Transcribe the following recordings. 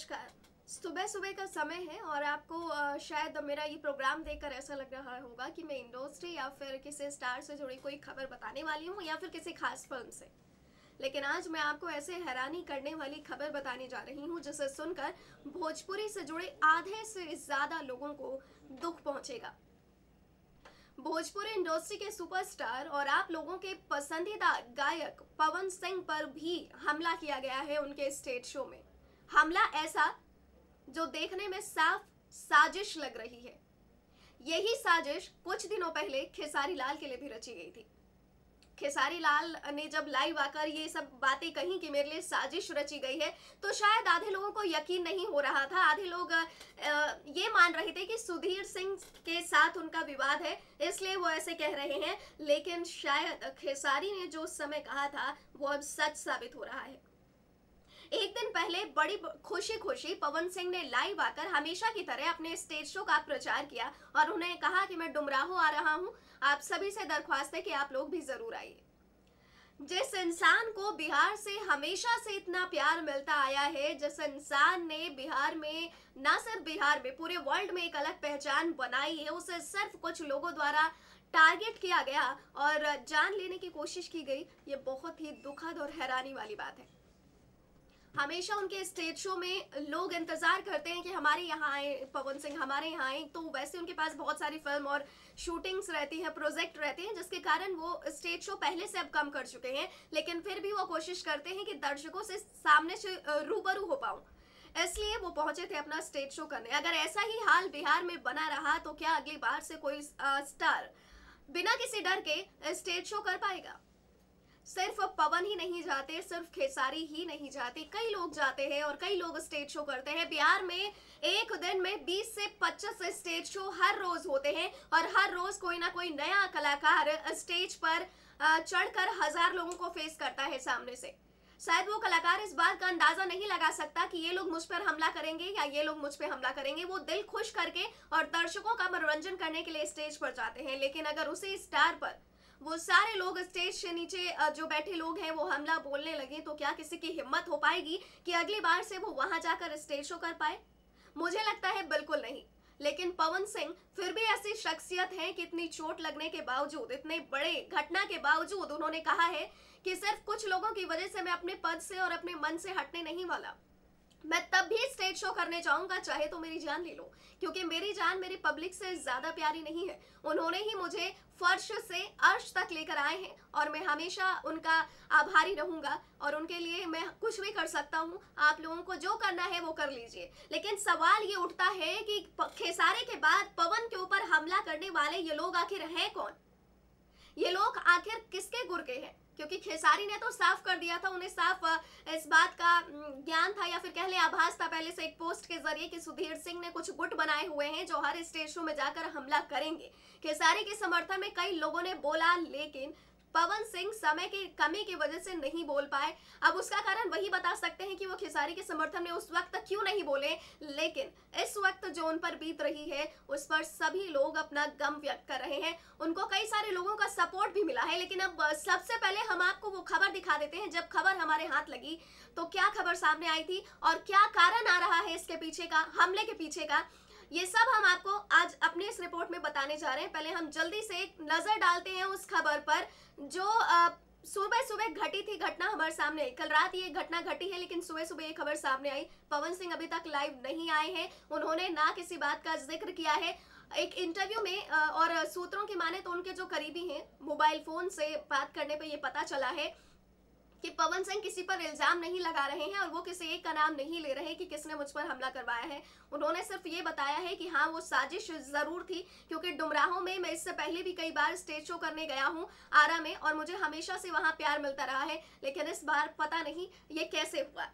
नमस्कार सुबह सुबह का समय है और आपको शायद मेरा ये प्रोग्राम देखकर ऐसा लग रहा होगा कि मैं इंडस्ट्री या फिर किसी स्टार से जुड़ी कोई खबर बताने वाली हूँ या फिर किसी खास फ़िल्म से। लेकिन आज मैं आपको ऐसे हैरानी करने वाली खबर बताने जा रही हूँ जिसे सुनकर भोजपुरी से जुड़े आधे से ज़्यादा लोगों को दुख पहुंचेगा। भोजपुरी इंडस्ट्री के सुपरस्टार और आप लोगों के पसंदीदा गायक पवन सिंह पर भी हमला किया गया है उनके स्टेज शो में। हमला ऐसा जो देखने में साफ़ साजिश लग रही है। यही साजिश कुछ दिनों पहले खेसारी लाल के लिए भी रची गई थी। खेसारी लाल ने जब लाइव आकर ये सब बातें कही कि मेरे लिए साजिश रची गई है तो शायद आधे लोगों को यकीन नहीं हो रहा था। आधे लोग ये मान रहे थे कि सुधीर सिंह के साथ उनका विवाद है, इसलिए वो ऐसे कह रहे हैं। लेकिन शायद खेसारी ने जो समय कहा था, वो अब सच साबित हो रहा है। एक दिन पहले बड़ी खुशी खुशी पवन सिंह ने लाइव आकर हमेशा की तरह अपने स्टेज शो का प्रचार किया और उन्हें कहा कि मैं डुमराहो आ रहा हूँ। आप सभी से दरख्वास्त है कि आप लोग भी ज़रूर आइए। जिस इंसान को बिहार से हमेशा से इतना प्यार मिलता आया है, जिस इंसान ने बिहार में, ना सिर्फ़ बिहार में, पूरे वर्ल्ड में एक अलग पहचान बनाई है, उसे सिर्फ़ कुछ लोगों द्वारा टारगेट किया गया और जान लेने की कोशिश की गई, ये बहुत ही दुखद और हैरानी वाली बात है। हमेशा उनके स्टेज शो में लोग इंतज़ार करते हैं कि हमारे यहाँ आए, पवन सिंह हमारे यहाँ आए। तो वैसे उनके पास बहुत सारी फ़िल्म और शूटिंग्स रहती हैं प्रोजेक्ट रहते हैं, जिसके कारण वो स्टेज शो पहले से अब कम कर चुके हैं। लेकिन फिर भी वो कोशिश करते हैं कि दर्शकों से सामने से रूबरू हो पाऊँ। इसलिए वो पहुँचे थे अपना स्टेज शो करने। अगर ऐसा ही हाल बिहार में बना रहा तो क्या अगली बार से कोई स्टार बिना किसी डर के स्टेज शो कर पाएगा? सिर्फ़ पवन ही नहीं जाते, सिर्फ़ खेसारी ही नहीं जाते। कई लोग जाते हैं और कई लोग स्टेज शो करते हैं। बिहार में एक दिन में 20 से 25 स्टेज शो हर रोज होते हैं और हर रोज कोई ना कोई नया कलाकार स्टेज पर चढ़कर हज़ार लोगों को फेस करता है सामने से। शायद वो कलाकार इस बात का अंदाज़ा नहीं लगा सकता कि ये लोग मुझ पर हमला करेंगे या ये लोग मुझ पर हमला करेंगे। वो दिल खुश करके और दर्शकों का मनोरंजन करने के लिए स्टेज पर जाते हैं। लेकिन अगर उसी स्टार पर वो सारे लोग स्टेज से नीचे जो बैठे लोग हैं, वो हमला बोलने लगे तो क्या किसी की हिम्मत हो पाएगी कि अगली बार से वो वहाँ जाकर स्टेज शो कर पाए? मुझे लगता है बिल्कुल नहीं। लेकिन पवन सिंह, फिर भी ऐसी शख्सियत है कि इतनी चोट लगने के बावजूद, इतने बड़े घटना के बावजूद उन्होंने कहा है कि सिर्फ़ कुछ लोगों की वजह से मैं अपने पद से और अपने मन से हटने नहीं वाला। मैं तब भी स्टेज शो करने जाऊँगा, चाहे तो मेरी जान ले लो। क्योंकि मेरी जान मेरी पब्लिक से ज़्यादा प्यारी नहीं है। उन्होंने ही मुझे फर्श से अर्श तक लेकर आए हैं और मैं हमेशा उनका आभारी रहूँगा और उनके लिए मैं कुछ भी कर सकता हूँ। आप लोगों को जो करना है वो कर लीजिए। लेकिन सवाल ये उठता है कि खेसारे के बाद पवन के ऊपर हमला करने वाले ये लोग आखिर हैं कौन? ये लोग आखिर किसके गुर के हैं? क्योंकि खेसारी ने तो साफ़ कर दिया था, उन्हें साफ़ इस बात का ज्ञान था या फिर कह लें आभास था पहले से एक पोस्ट के ज़रिए कि सुधीर सिंह ने कुछ गुट बनाए हुए हैं जो हर स्टेशनों में जाकर हमला करेंगे। खेसारी के समर्थन में कई लोगों ने बोला, लेकिन पवन सिंह समय की कमी की वजह से नहीं बोल पाए। अब उसका कारण वही बता सकते हैं कि वो खेसारी के समर्थन में उस वक्त क्यों नहीं बोले, लेकिन इस वक्त जो उन पर बीत रही है, उस पर सभी लोग अपना गम व्यक्त कर रहे हैं। उनको कई सारे लोगों का सपोर्ट भी मिला है, लेकिन अब सबसे पहले हम आपको वो खबर दिखा देते हैं, जब खबर हमारे हाथ लगी तो क्या खबर सामने आई थी और क्या कारण आ रहा है इसके पीछे का, हमले के पीछे का। ये सब हम आपको आज अपने इस रिपोर्ट में बताने जा रहे हैं। पहले हम जल्दी से नज़र डालते हैं उस खबर पर जो अ, सुबह सुबह घटी थी घटना हमारे सामने। कल रात ये घटना घटी है लेकिन सुबह सुबह ये खबर सामने आई। पवन सिंह अभी तक लाइव नहीं आए हैं। उन्होंने ना किसी बात का ज़िक्र किया है। एक इंटरव्यू में और सूत्रों की माने तो उनके जो करीबी हैं मोबाइल फ़ोन से बात करने पे ये पता चला है। कि पवन सिंह किसी पर इल्ज़ाम नहीं लगा रहे हैं और वो किसी एक का नाम नहीं ले रहे कि किसने मुझ पर हमला करवाया है। उन्होंने सिर्फ़ ये बताया है कि हाँ वो साजिश ज़रूर थी, क्योंकि डुमराहों में मैं इससे पहले भी कई बार स्टेज शो करने गया हूँ आरा में और मुझे हमेशा से वहाँ प्यार मिलता रहा है, लेकिन इस बार पता नहीं ये कैसे हुआ।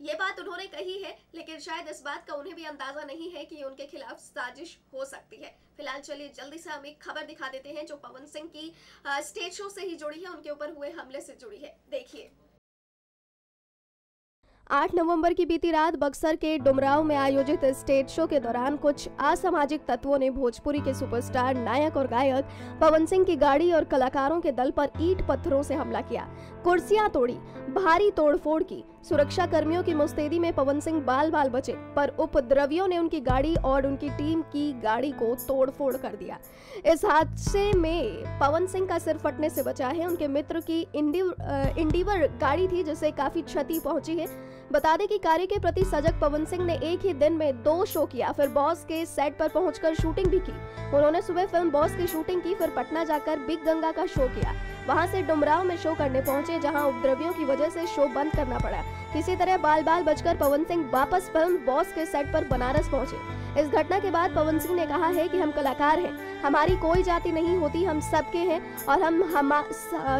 ये बात उन्होंने कही है, लेकिन शायद इस बात का उन्हें भी अंदाज़ा नहीं है कि उनके खिलाफ साजिश हो सकती है। फ़िलहाल चलिए, जल्दी से हम एक खबर दिखा देते हैं जो पवन सिंह की स्टेज शो से ही जुड़ी है, उनके ऊपर हुए हमले से जुड़ी है। देखिए। 8 नवंबर की बीती रात बक्सर के डुमराव में आयोजित स्टेज शो के दौरान कुछ असामाजिक तत्वों ने भोजपुरी के सुपरस्टार, नायक और गायक पवन सिंह की गाड़ी और कलाकारों के दल पर ईट पत्थरों से हमला किया। कुर्सियाँ तोड़ी, भारी तोड़फोड़ की। सुरक्षा कर्मियों की मुस्तैदी में पवन सिंह बाल बाल बचे, पर उपद्रवियों ने उनकी गाड़ी और उनकी टीम की गाड़ी को तोड़फोड़ कर दिया। इस हादसे में पवन सिंह का सिर फटने से बचा है। उनके मित्र की इंडिवर गाड़ी थी जिसे काफ़ी क्षति पहुँची है। बता दें कि कार्य के प्रति सजग पवन सिंह ने एक ही दिन में दो शो किया, फिर बॉस के सेट पर पहुंचकर शूटिंग भी की। उन्होंने सुबह फ़िल्म बॉस की शूटिंग की, फिर पटना जाकर बिग गंगा का शो किया। वहाँ से डुमराव में शो करने पहुँचे, जहाँ उपद्रवियों की वजह से शो बंद करना पड़ा। किसी तरह बाल बाल बचकर पवन सिंह वापस फ़िल्म बॉस के सेट पर बनारस पहुँचे। इस घटना के बाद पवन सिंह ने कहा है कि हम कलाकार हैं, हमारी कोई जाति नहीं होती, हम सबके हैं, और हम हम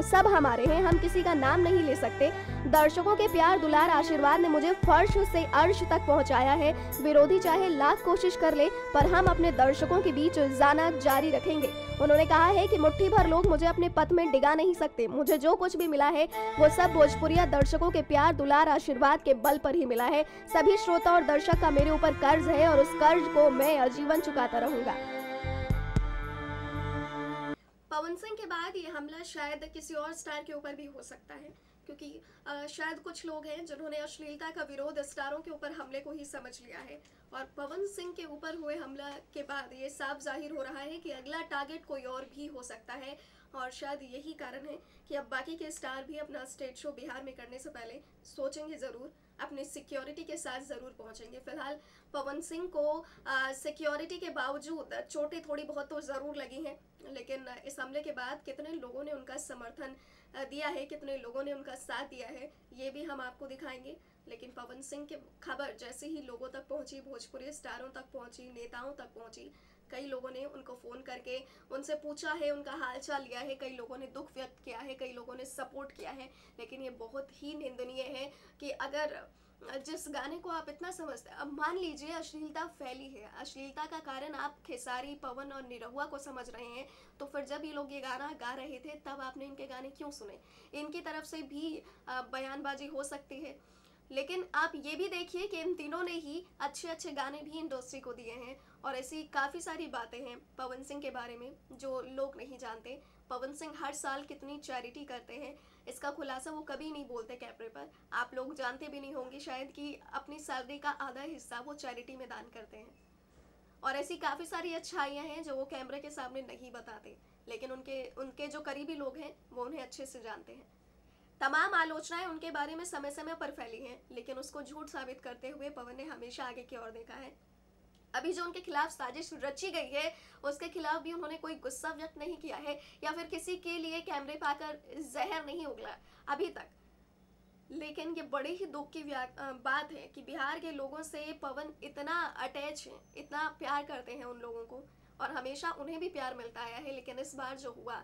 सब हमारे हैं, हम किसी का नाम नहीं ले सकते। दर्शकों के प्यार दुलार आशीर्वाद ने मुझे फर्श से अर्श तक पहुँचाया है। विरोधी चाहे लाख कोशिश कर ले, पर हम अपने दर्शकों के बीच जाना जारी रखेंगे। उन्होंने कहा है कि मुट्ठी भर लोग मुझे अपने पथ में डिगा नहीं सकते। मुझे जो कुछ भी मिला है, वो सब भोजपुरिया दर्शकों के प्यार, दुलार, आशीर्वाद के बल पर ही मिला है। सभी श्रोता और दर्शक का मेरे ऊपर कर्ज है और उस कर्ज को मैं आजीवन चुकाता रहूँगा। पवन सिंह के बाद ये हमला शायद किसी और स्टार के ऊपर भी हो सकता है, क्योंकि शायद कुछ लोग हैं जिन्होंने अश्लीलता का विरोध स्टारों के ऊपर हमले को ही समझ लिया है। और पवन सिंह के ऊपर हुए हमला के बाद ये साफ़ ज़ाहिर हो रहा है कि अगला टारगेट कोई और भी हो सकता है। और शायद यही कारण है कि अब बाकी के स्टार भी अपना स्टेज शो बिहार में करने से पहले सोचेंगे ज़रूर, अपने सिक्योरिटी के साथ ज़रूर पहुँचेंगे। फ़िलहाल पवन सिंह को सिक्योरिटी के बावजूद चोटें थोड़ी बहुत तो ज़रूर लगी हैं, लेकिन इस हमले के बाद कितने लोगों ने उनका समर्थन दिया है, कितने लोगों ने उनका साथ दिया है, ये भी हम आपको दिखाएँगे। लेकिन पवन सिंह की खबर जैसे ही लोगों तक पहुँची, भोजपुरी स्टारों तक पहुँची, नेताओं तक पहुँची कई लोगों ने उनको फ़ोन करके उनसे पूछा है, उनका हालचाल लिया है, कई लोगों ने दुख व्यक्त किया है, कई लोगों ने सपोर्ट किया है, लेकिन ये बहुत ही निंदनीय है कि अगर जिस गाने को आप इतना समझते हैं, अब मान लीजिए अश्लीलता फैली है, अश्लीलता का कारण आप खेसारी, पवन और निरहुआ को समझ रहे हैं तो फिर जब ये लोग ये गाना गा रहे थे, तब आपने इनके गाने क्यों सुने? इनकी तरफ़ से भी बयानबाजी हो सकती है। लेकिन आप ये भी देखिए कि इन तीनों ने ही अच्छे अच्छे गाने भी इंडस्ट्री को दिए हैं और ऐसी काफ़ी सारी बातें हैं पवन सिंह के बारे में, जो लोग नहीं जानते। पवन सिंह हर साल कितनी चैरिटी करते हैं, इसका खुलासा वो कभी नहीं बोलते कैमरे पर। आप लोग जानते भी नहीं होंगे शायद कि अपनी सैलरी का आधा हिस्सा वो चैरिटी में दान करते हैं। और ऐसी काफ़ी सारी अच्छाइयाँ हैं जो वो कैमरे के सामने नहीं बताते, लेकिन उनके उनके जो करीबी लोग हैं, वो उन्हें अच्छे से जानते हैं। तमाम आलोचनाएँ उनके बारे में समय समय पर फैली हैं, लेकिन उसको झूठ साबित करते हुए पवन ने हमेशा आगे की ओर देखा है। अभी जो उनके खिलाफ साजिश रची गई है, उसके खिलाफ भी उन्होंने कोई गुस्सा व्यक्त नहीं किया है, या फिर किसी के लिए कैमरे पाकर जहर नहीं उगला अभी तक। लेकिन ये बड़े ही दुख की बात है कि बिहार के लोगों से पवन इतना अटैच है, इतना प्यार करते हैं उन लोगों को, और हमेशा उन्हें भी प्यार मिलता आया है, लेकिन इस बार जो हुआ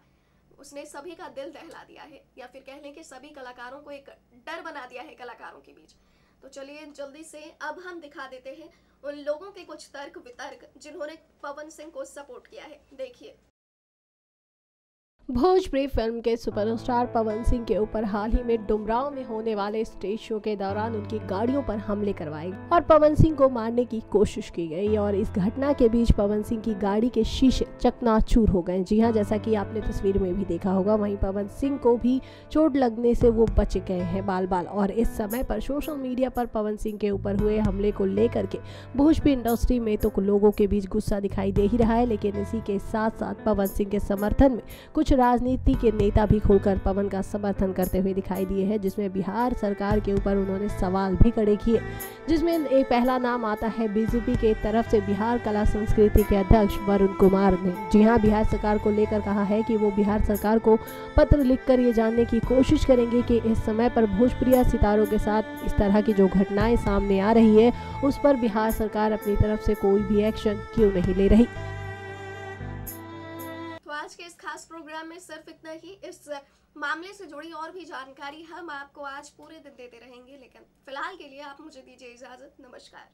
उसने सभी का दिल दहला दिया है, या फिर कह लें कि सभी कलाकारों को एक डर बना दिया है कलाकारों के बीच। तो चलिए जल्दी से अब हम दिखा देते हैं उन लोगों के कुछ तर्क वितर्क जिन्होंने पवन सिंह को सपोर्ट किया है। देखिए। भोजपुरी फ़िल्म के सुपरस्टार पवन सिंह के ऊपर हाल ही में डुमराव में होने वाले स्टेज शो के दौरान उनकी गाड़ियों पर हमले करवाए और पवन सिंह को मारने की कोशिश की गई और इस घटना के बीच पवन सिंह की गाड़ी के शीशे चकनाचूर हो गए। जी हाँ जैसा कि आपने तस्वीर में भी देखा होगा, वहीं पवन सिंह को भी चोट लगने से वो बच गए हैं बाल बाल और इस समय पर सोशल मीडिया पर पवन सिंह के ऊपर हुए हमले को लेकर के भोजपुरी इंडस्ट्री में तो लोगों के बीच गुस्सा दिखाई दे ही रहा है, लेकिन इसी के साथ साथ पवन सिंह के समर्थन में कुछ राजनीति के नेता भी खुलकर पवन का समर्थन करते हुए दिखाई दिए हैं, जिसमें बिहार सरकार के ऊपर उन्होंने सवाल भी खड़े किए। जिसमें एक पहला नाम आता है बीजेपी के तरफ़ से बिहार कला संस्कृति के अध्यक्ष वरुण कुमार ने। जी हाँ बिहार सरकार को लेकर कहा है कि वो बिहार सरकार को पत्र लिखकर ये जानने की कोशिश करेंगे कि इस समय पर भोजप्रिया सितारों के साथ इस तरह की जो घटनाएँ सामने आ रही है, उस पर बिहार सरकार अपनी तरफ़ से कोई भी एक्शन क्यों नहीं ले रही? आज के इस खास प्रोग्राम में सिर्फ़ इतना ही। इस मामले से जुड़ी और भी जानकारी हम आपको आज पूरे दिन देते रहेंगे, लेकिन फ़िलहाल के लिए आप मुझे दीजिए इजाज़त। नमस्कार।